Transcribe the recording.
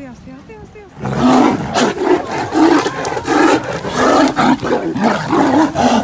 せやせやせやせやせや